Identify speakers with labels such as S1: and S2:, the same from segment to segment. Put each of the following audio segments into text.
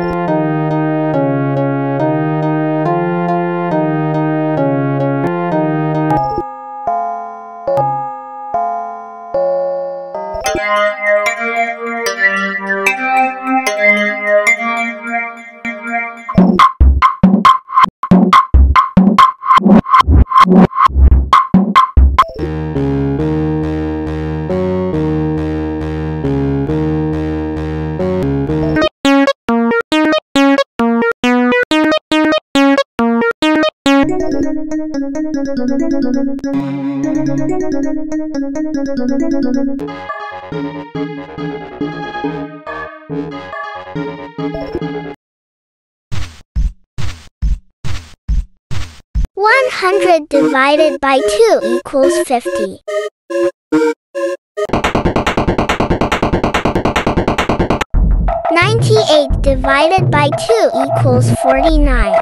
S1: you 100 divided by 2 equals 50. Ninety-eight divided by two equals forty-nine.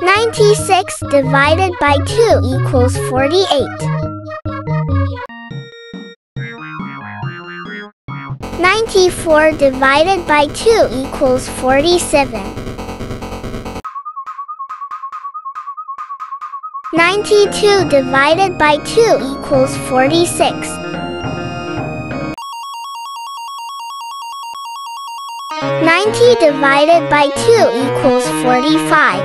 S1: Ninety-six divided by two equals forty-eight. Ninety-four divided by two equals forty-seven. Ninety-two divided by two equals forty-six. Ninety divided by two equals forty-five.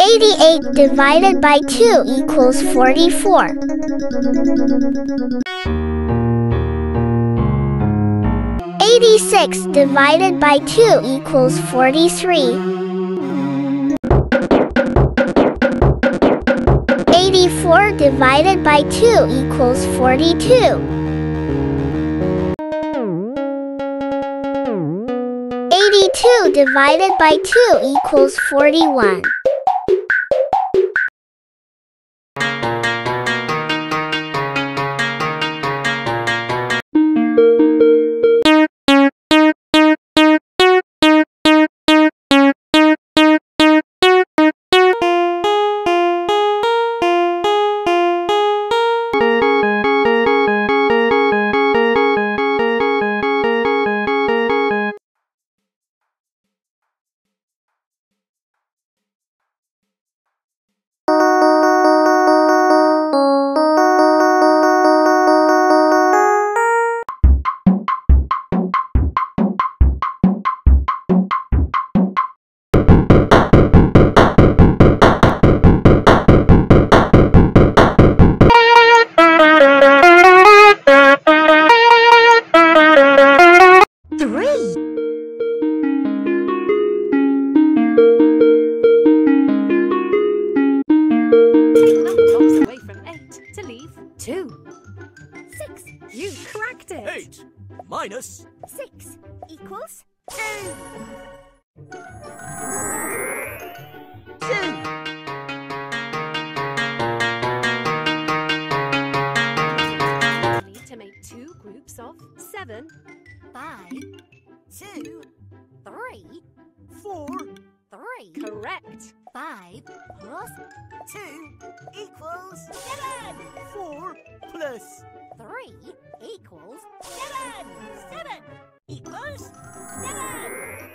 S1: Eighty-eight divided by two equals forty-four. Eighty-six divided by two equals forty-three. Eighty-four divided by two equals forty-two. 2 divided by 2 equals
S2: 41. Plus Three equals seven. Seven equals seven.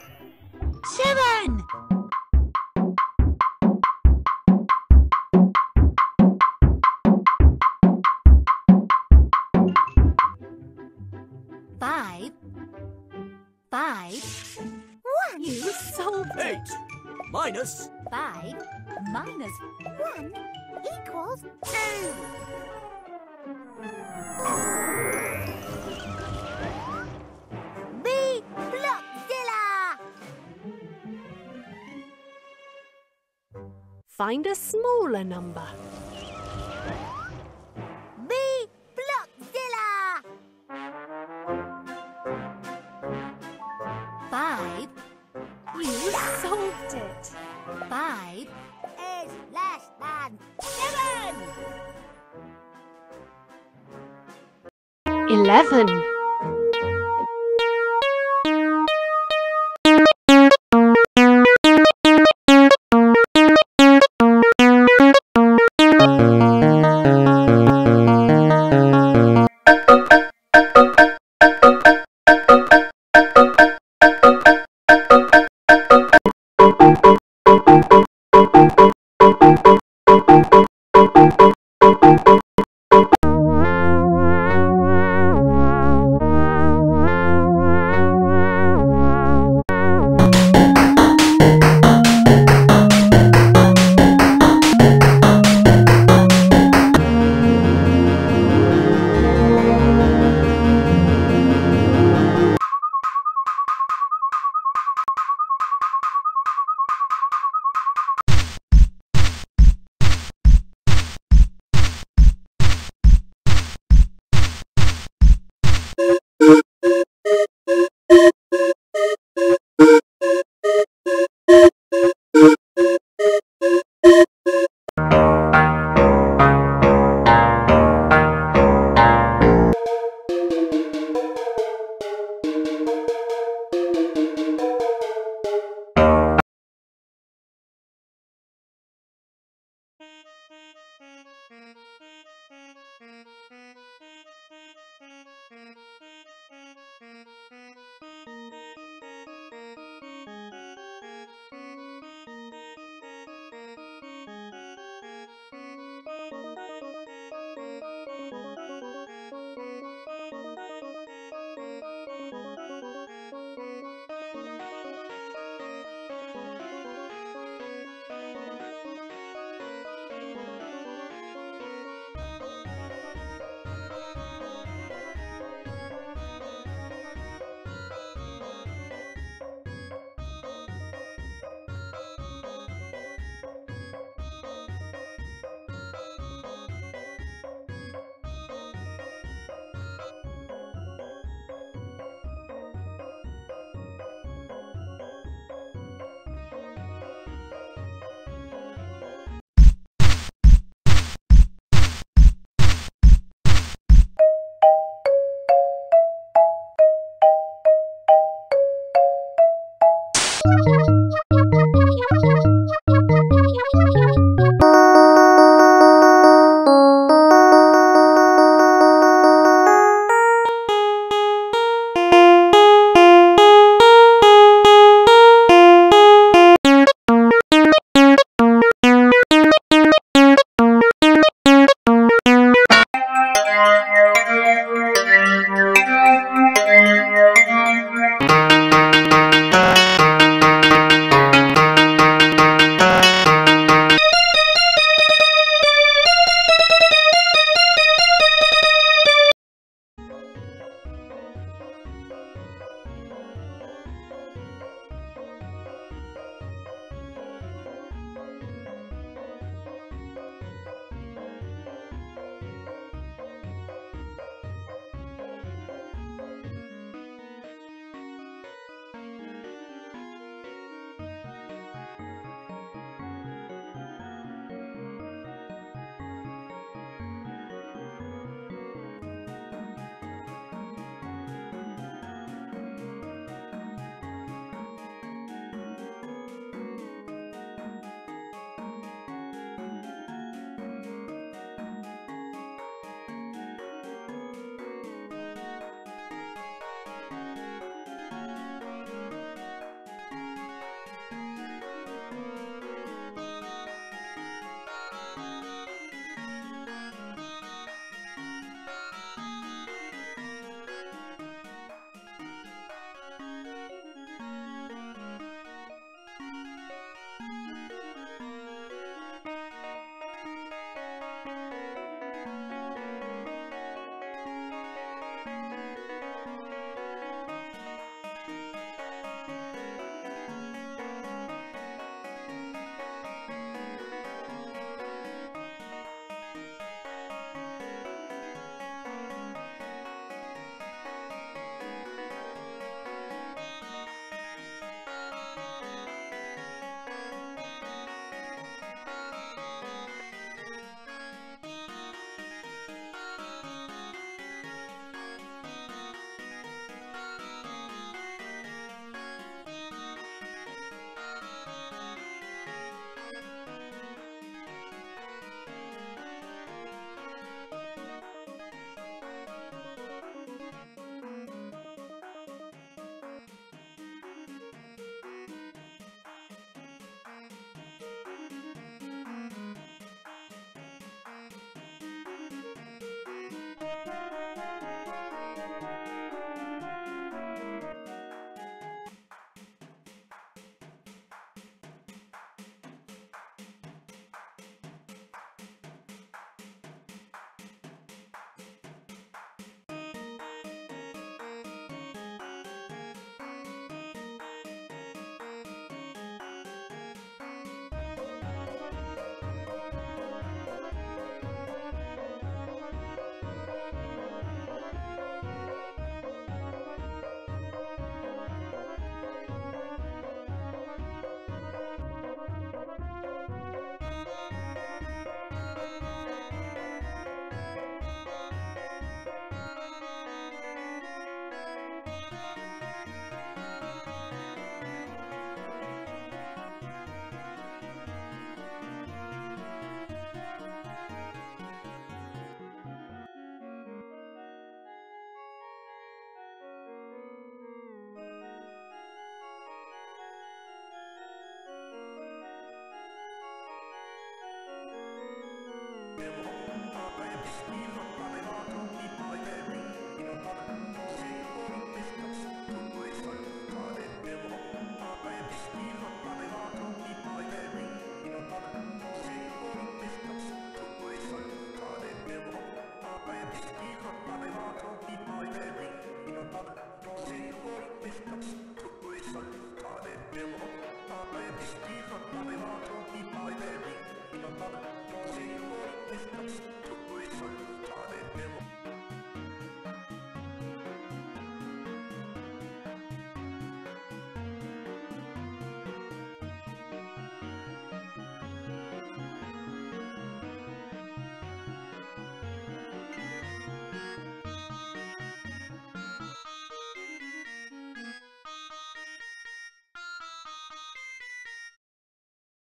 S2: Seven. Five. Five. One.
S3: You solved it.
S4: eight minus
S2: Five minus one equals two. B Blockzilla!
S3: Find a smaller number.
S2: Five.
S3: You solved it.
S2: Five 11.